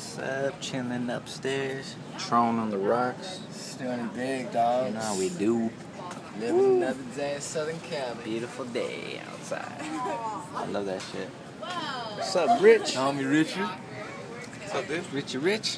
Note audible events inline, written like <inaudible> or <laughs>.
What's up? Chilling upstairs. Tron on the rocks. doing in big, dog. You know how we do. Living another day in Southern Cali. Beautiful day outside. <laughs> I love that shit. What's up, Rich? Homie Richard. What's up, dude? Richard Rich.